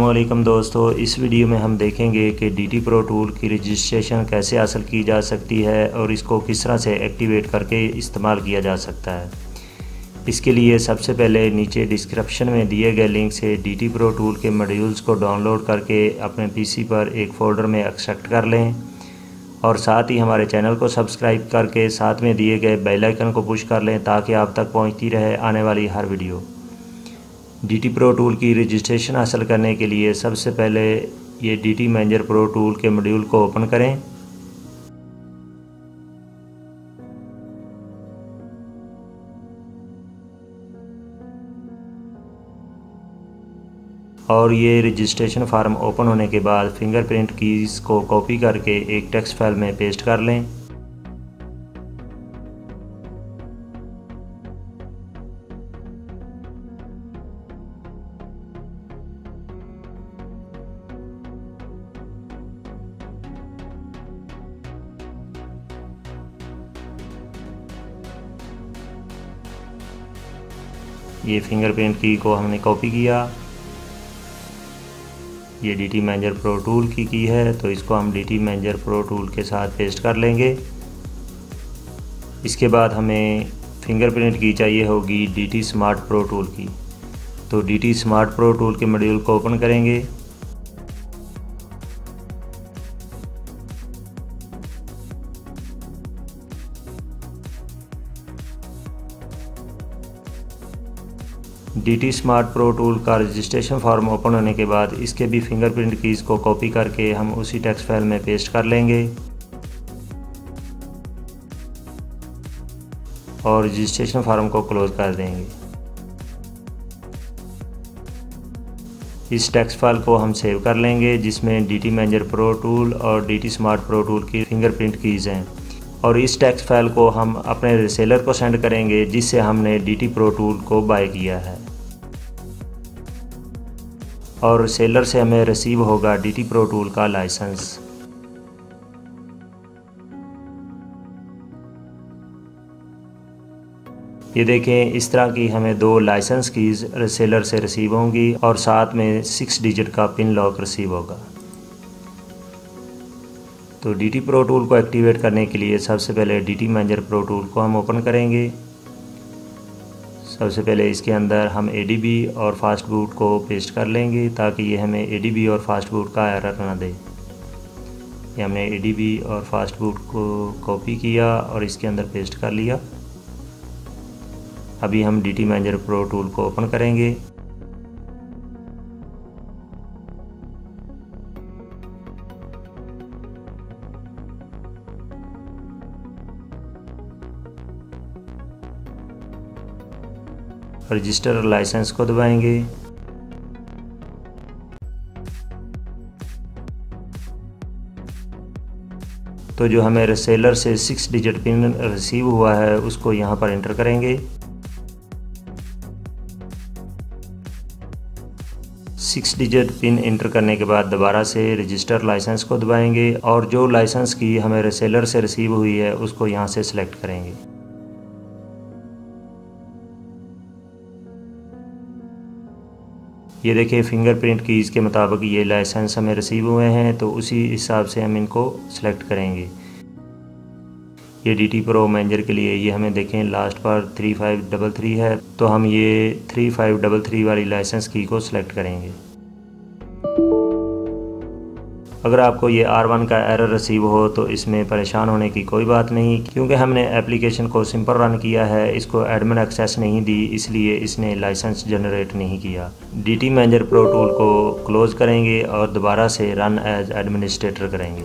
वालेकुम दोस्तों, इस वीडियो में हम देखेंगे कि डी टी प्रो टूल की रजिस्ट्रेशन कैसे हासिल की जा सकती है और इसको किस तरह से एक्टिवेट करके इस्तेमाल किया जा सकता है। इसके लिए सबसे पहले नीचे डिस्क्रिप्शन में दिए गए लिंक से डी टी प्रो टूल के मॉड्यूल्स को डाउनलोड करके अपने पीसी पर एक फ़ोल्डर में एक्सेप्ट कर लें और साथ ही हमारे चैनल को सब्सक्राइब करके साथ में दिए गए बेल आइकन को पुश कर लें ताकि आप तक पहुँचती रहे आने वाली हर video. D T pro tool की रजिस्ट्रेशन हासिल करने के लिए सबसे पहले ये D T manager pro tool के मॉड्यूल को ओपन करें। और ये रजिस्ट्रेशन फार्म ओपन होने के बाद फिंगरप्रिंट कीज़ को कॉपी करके एक टेक्स्ट फ़ाइल में पेस्ट कर लें। ये फिंगरप्रिंट की को हमने कॉपी किया। ये D T manager pro tool की की है तो इसको हम D T manager pro tool के साथ पेस्ट कर लेंगे। इसके बाद हमें फिंगरप्रिंट की चाहिए होगी D T smart pro tool की। तो D T smart pro tool के मॉड्यूल को ओपन करेंगे। D T smart pro tool का रजिस्ट्रेशन फॉर्म ओपन होने के बाद इसके भी फिंगरप्रिंट कीज़ को कॉपी करके हम उसी टेक्स्ट फ़ाइल में पेस्ट कर लेंगे। और रजिस्ट्रेशन फॉर्म को क्लोज कर देंगे। इस टेक्स्ट फ़ाइल को हम सेव कर लेंगे, जिसमें D T manager pro tool और D T smart pro tool की फिंगरप्रिंट कीज़ हैं। और इस टेक्स्ट फ़ाइल को हम अपने रिसेलर को सेंड करेंगे, जिससे हमने डी टी प्रो टूल को बाय किया है। और सेलर से हमें रिसीव होगा डी टी प्रो टूल का लाइसेंस ये देखें, इस तरह की हमें दो लाइसेंस कीज़ सेलर से रिसीव होंगी और साथ में सिक्स डिजिट का पिन लॉक रिसीव होगा। तो डी टी प्रो टूल को एक्टिवेट करने के लिए सबसे पहले D T manager pro tool को हम ओपन करेंगे। सबसे पहले इसके अंदर हम ए डी बी और फास्ट बूट को पेस्ट कर लेंगे ताकि ये हमें ए डी बी और फास्ट बूट का एरर ना दे। ये हमने ए डी बी और फास्ट बूट को कॉपी किया और इसके अंदर पेस्ट कर लिया। अभी हम D T manager pro tool को ओपन करेंगे। रजिस्टर लाइसेंस को दबाएँगे। तो जो हमें रिसेलर से सिक्स डिजिट पिन रिसीव हुआ है, उसको यहाँ पर एंटर करेंगे। सिक्स डिजिट पिन इंटर करने के बाद दोबारा से रजिस्टर लाइसेंस को दबाएँगे और जो लाइसेंस की हमें रिसेलर से रिसीव हुई है, उसको यहाँ से सिलेक्ट करेंगे। ये देखिए फिंगरप्रिंट कीज़ के मुताबिक ये लाइसेंस हमें रिसीव हुए हैं तो उसी हिसाब से हम इनको सेलेक्ट करेंगे। ये डी टी प्रो मैनेजर के लिए ये हमें देखें लास्ट पर थ्री फाइव डबल थ्री है तो हम ये थ्री फाइव डबल थ्री वाली लाइसेंस की को सिलेक्ट करेंगे। अगर आपको ये आर वन का एरर रिसीव हो तो इसमें परेशान होने की कोई बात नहीं, क्योंकि हमने एप्लीकेशन को सिंपल रन किया है, इसको एडमिन एक्सेस नहीं दी, इसलिए इसने लाइसेंस जनरेट नहीं किया। D T manager pro tool को क्लोज करेंगे और दोबारा से रन एज एडमिनिस्ट्रेटर करेंगे।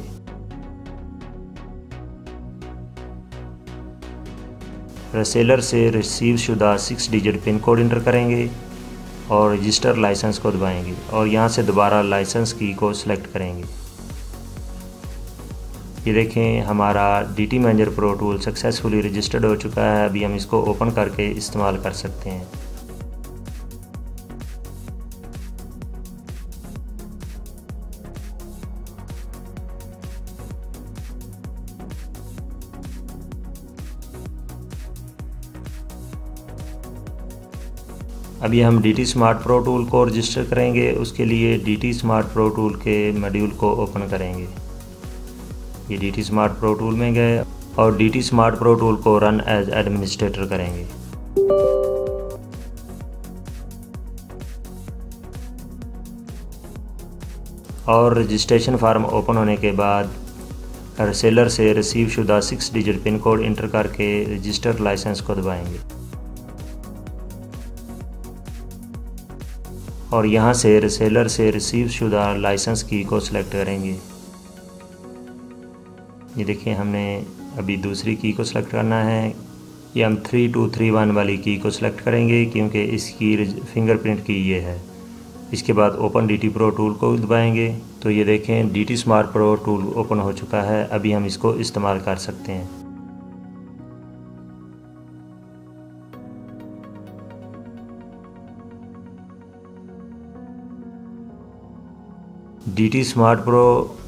रसेलर से रिसीव शुदा six digit pin code enter करेंगे और रजिस्टर लाइसेंस को दबाएँगे और यहाँ से दोबारा लाइसेंस की को सिलेक्ट करेंगे। ये देखें, हमारा D T manager pro tool successfully registered हो चुका है। अभी हम इसको ओपन करके इस्तेमाल कर सकते हैं। अभी हम D T smart pro tool को रजिस्टर करेंगे। उसके लिए D T smart pro tool के मॉड्यूल को ओपन करेंगे। ये D T smart pro tool में गए और D T smart pro tool को रन एज एडमिनिस्ट्रेटर करेंगे। और रजिस्ट्रेशन फार्म ओपन होने के बाद सेलर से रिसीव शुदा six digit pin code enter करके रजिस्टर लाइसेंस को दबाएँगे। और यहाँ से रिसेलर से रिसीव शुदा लाइसेंस की को सिलेक्ट करेंगे। ये देखिए, हमने अभी दूसरी की को सिलेक्ट करना है। ये हम थ्री टू थ्री वन वाली की को सिलेक्ट करेंगे, क्योंकि इसकी फिंगरप्रिंट की ये है। इसके बाद open D T pro tool को दबाएँगे। तो ये देखें D T smart pro tool open हो चुका है। अभी हम इसको इस्तेमाल कर सकते हैं। डी टी स्मार्ट प्रो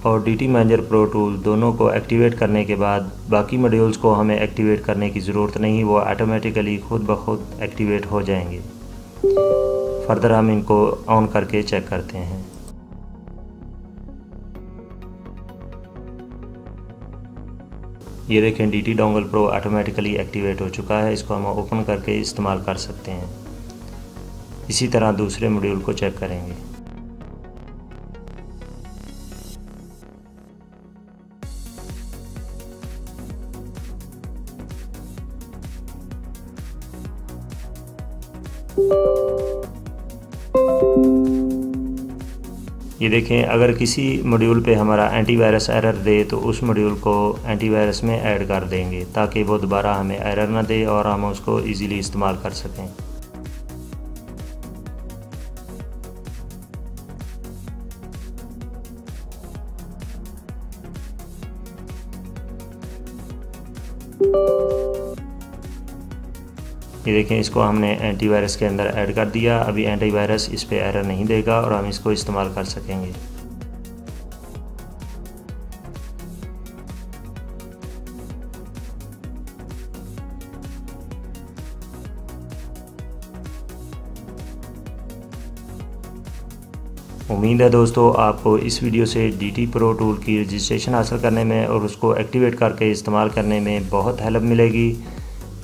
और D T manager pro tool दोनों को एक्टिवेट करने के बाद बाकी मॉड्यूल्स को हमें एक्टिवेट करने की ज़रूरत नहीं, वो ऑटोमेटिकली खुद ब खुद एक्टिवेट हो जाएँगे। फर्दर हम इनको ऑन करके चेक करते हैं। ये देखें D T dongle pro automatically activate हो चुका है, इसको हम ओपन करके इस्तेमाल कर सकते हैं। इसी तरह दूसरे मॉड्यूल को चेक करेंगे। ये देखें, अगर किसी मॉड्यूल पे हमारा एंटीवायरस एरर दे तो उस मॉड्यूल को एंटीवायरस में ऐड कर देंगे, ताकि वो दोबारा हमें एरर ना दे और हम उसको इजीली इस्तेमाल कर सकें। ये देखें, इसको हमने एंटीवायरस के अंदर ऐड कर दिया। अभी एंटीवायरस इस पर एरर नहीं देगा और हम इसको इस्तेमाल कर सकेंगे। उम्मीद है दोस्तों, आपको इस वीडियो से डी टी प्रो टूल की रजिस्ट्रेशन हासिल करने में और उसको एक्टिवेट करके इस्तेमाल करने में बहुत हेल्प मिलेगी।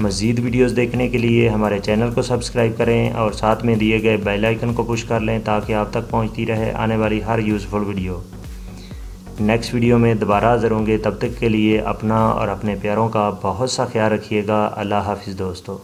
मज़ीद वीडियोस देखने के लिए हमारे चैनल को सब्सक्राइब करें और साथ में दिए गए बेल आइकन को पुश कर लें ताकि आप तक पहुँचती रहे आने वाली हर यूज़फुल वीडियो नेक्स्ट वीडियो में दोबारा हाज़िर होंगे, तब तक के लिए अपना और अपने प्यारों का बहुत सा ख्याल रखिएगा। अल्लाह हाफिज़ दोस्तों।